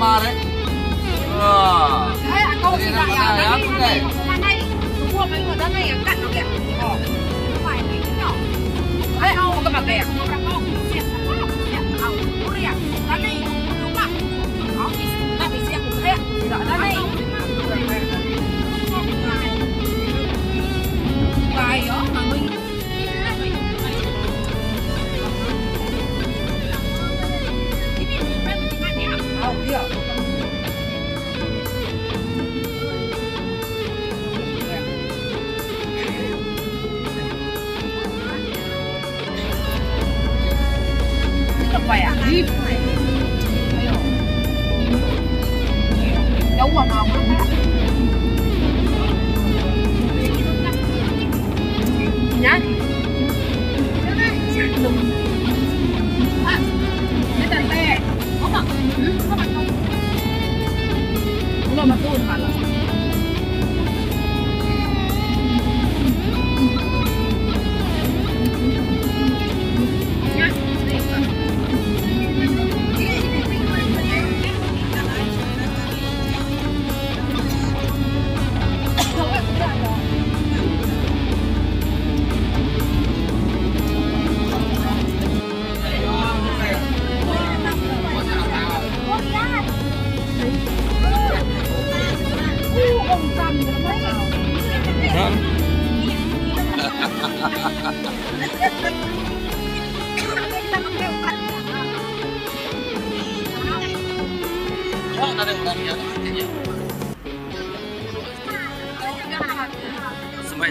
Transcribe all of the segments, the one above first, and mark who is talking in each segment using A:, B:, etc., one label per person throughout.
A: ba đấy ờ à, không thì lại à, cũng để mua mấy người dân này cặn nó kìa Ồ, nó phải mấy cái nhỏ Ê, ô, cái bà kìa Hãy subscribe cho kênh Ghiền Mì Gõ Để không
B: bỏ lỡ những video hấp dẫn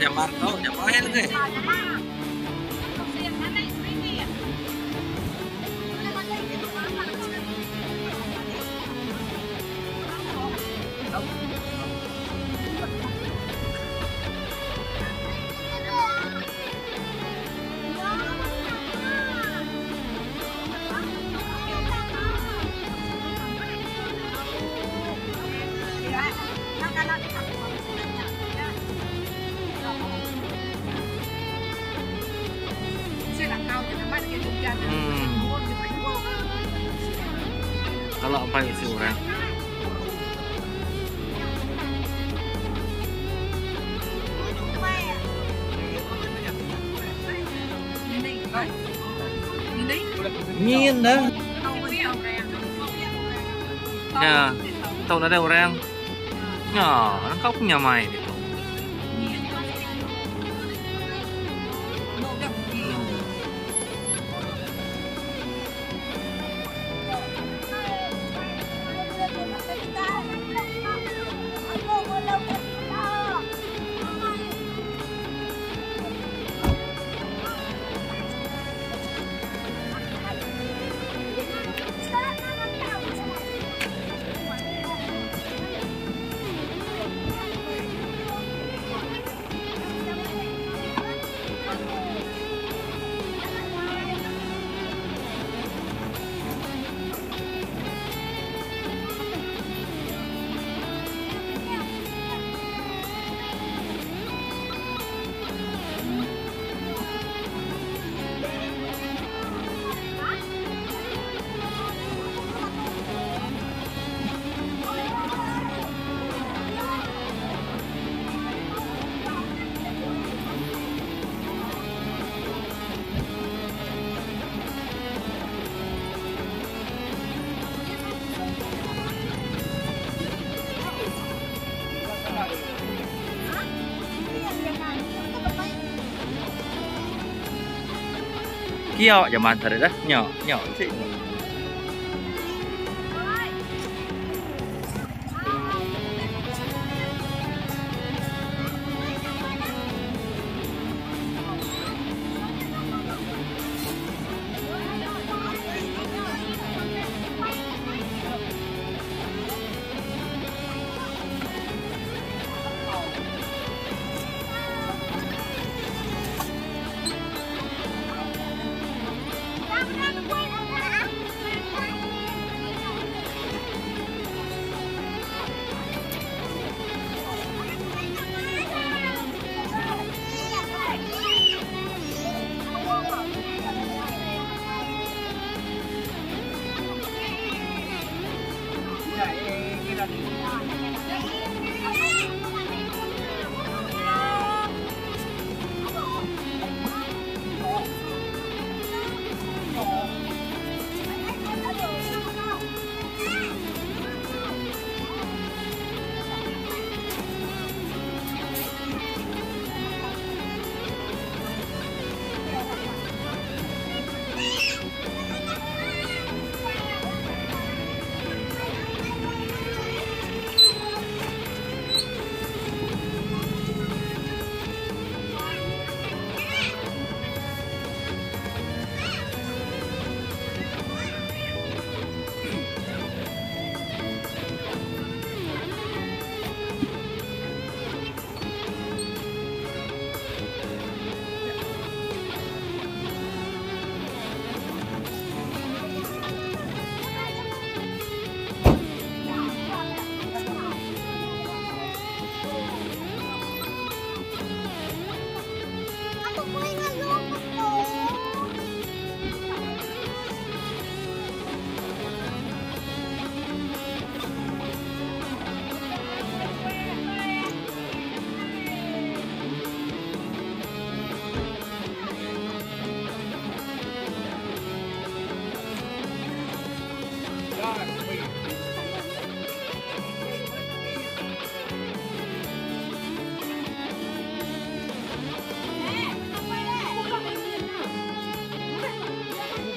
B: jamaah kau jamaah ke? kampanye seorang Nhìn đó. Nè Tao đã đầu rang Nhỏ nó khóc nhà mày. Kio zaman tadi dah nyok nyok sih.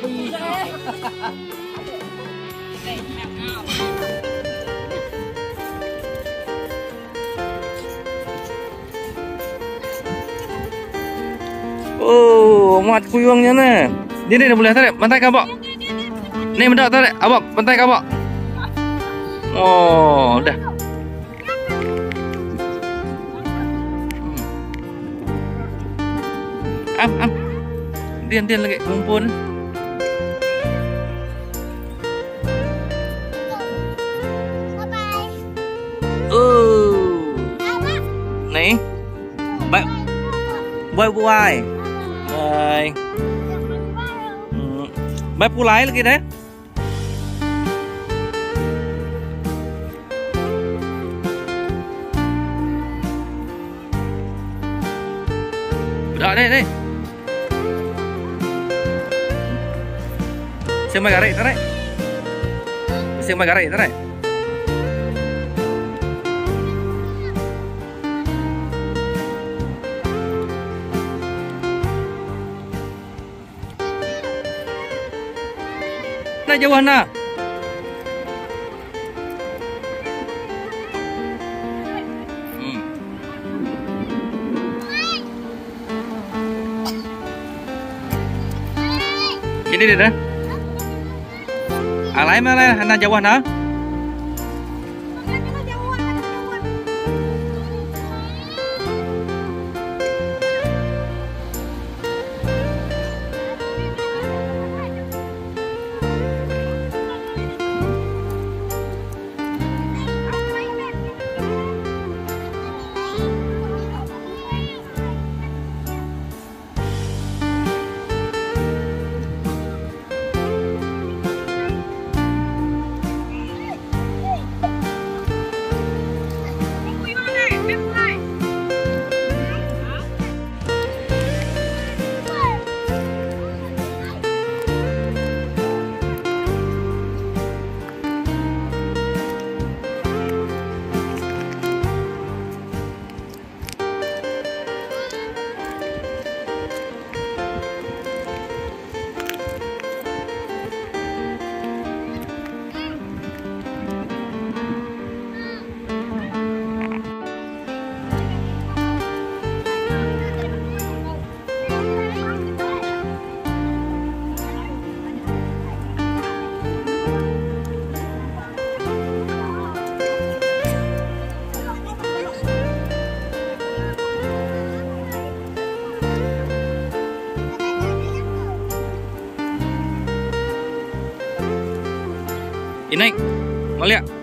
C: Oh, mat kuyungnya nih. Ini dah boleh tarik, pantai kabak. Nih mendak tarik, abak pantai kabak. Oh, dah. Hmm. Am, am. Dian, dian lagi kumpul. Bye. Bye bye. Bye. Bye pulai lagi deh. Đó đây đây. Siapa garai tadi? Siapa garai tadi? Nak jauh nak. Hmm. Ini dia dah. Alai mana nak jauh nak? Kuning. Mali ya.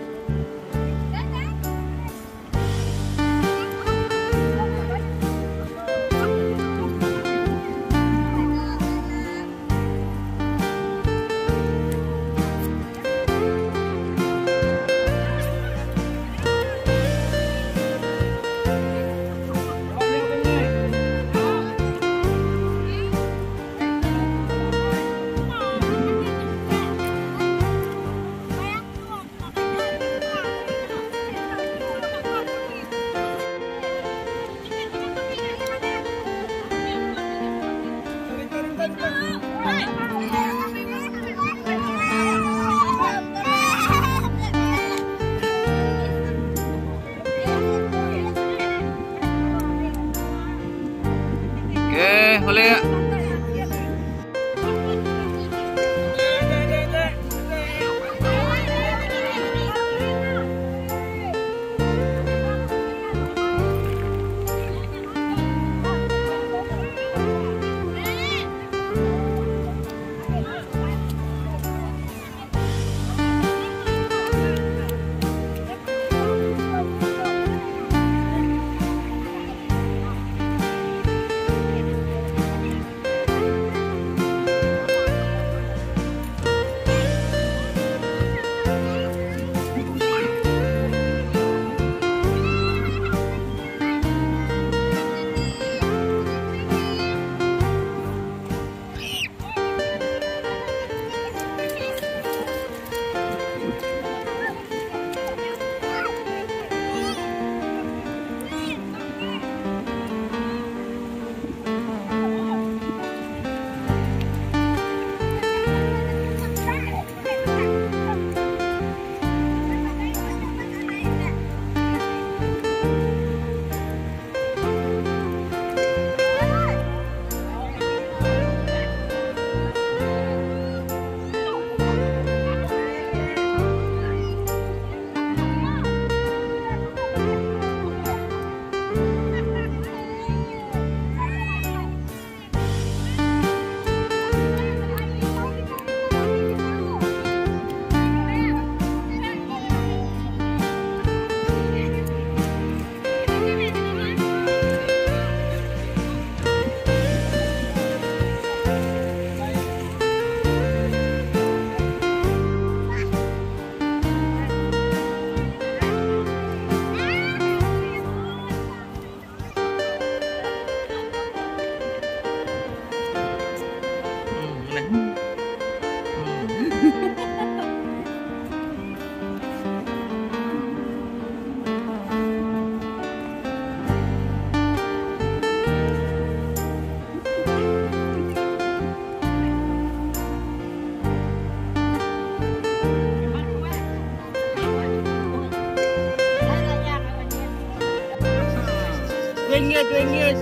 D: Ringgit, dua ringgit.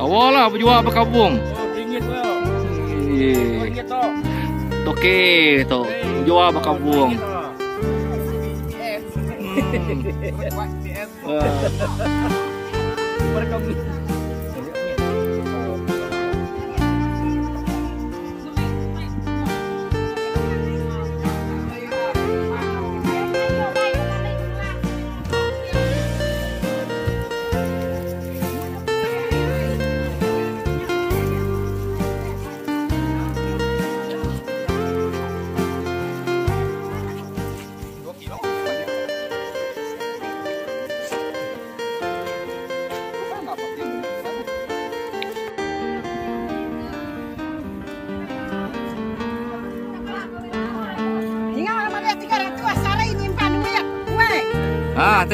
A: Awal lah berjual
D: lah.
A: Eh,
D: Ringgit tu.
A: Toke tu. Jual. Hmm. Wah.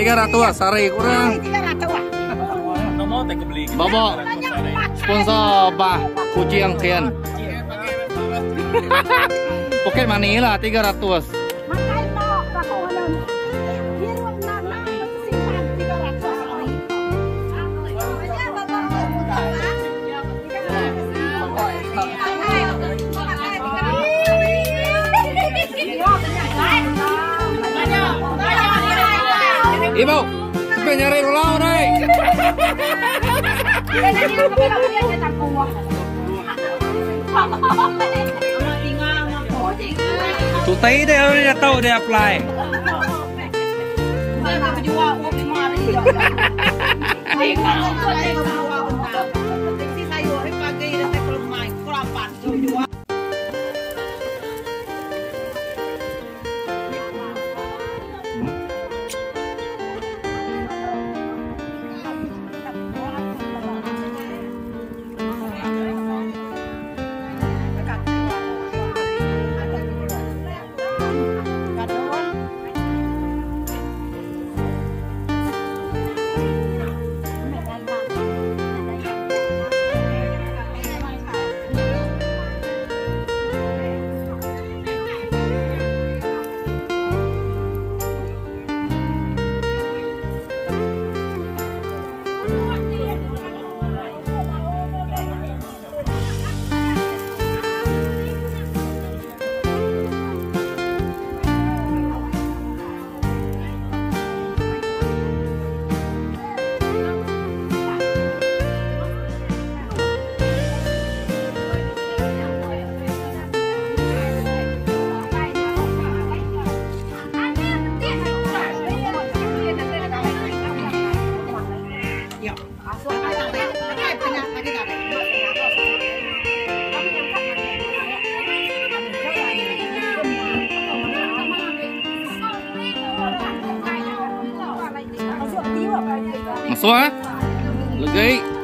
A: Ah, 300 sari kurang.
E: Tiga ratus.
A: Babak sponsor bah kucing kian. Poket money lah 300. Ibu, sampai nyari pulau deh. Tutai deh, udah tahu dia apply. Masuk Okay.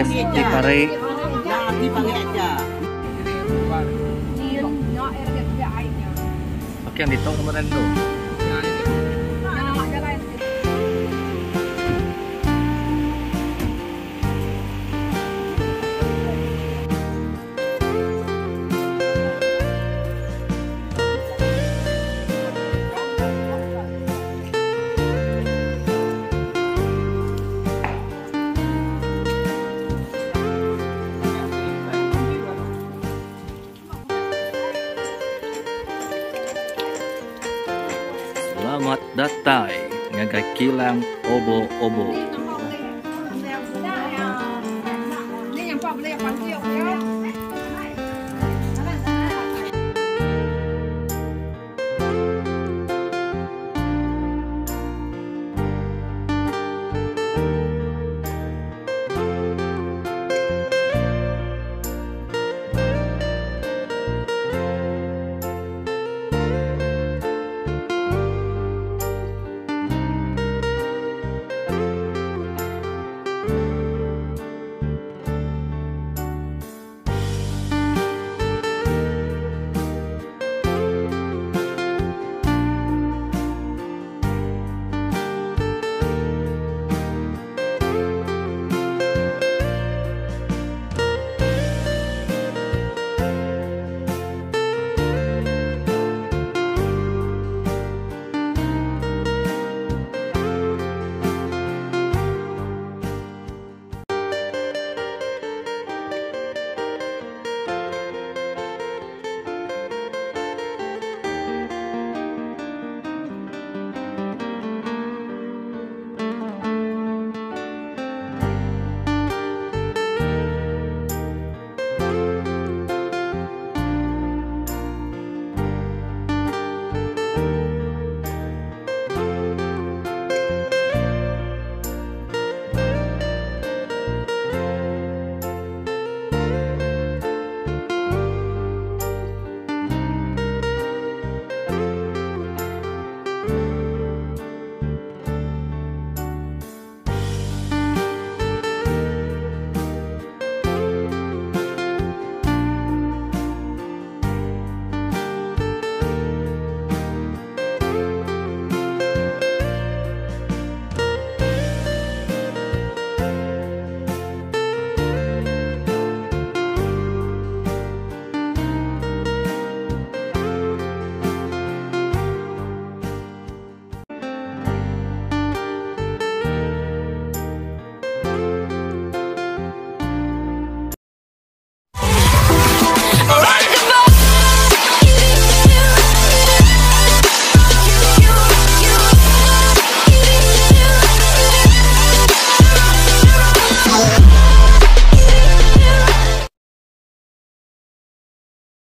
A: Di
D: aja.
A: Oke, yang ditong kemarin tuh.
C: Salamat datay nga gakilang obo-obo.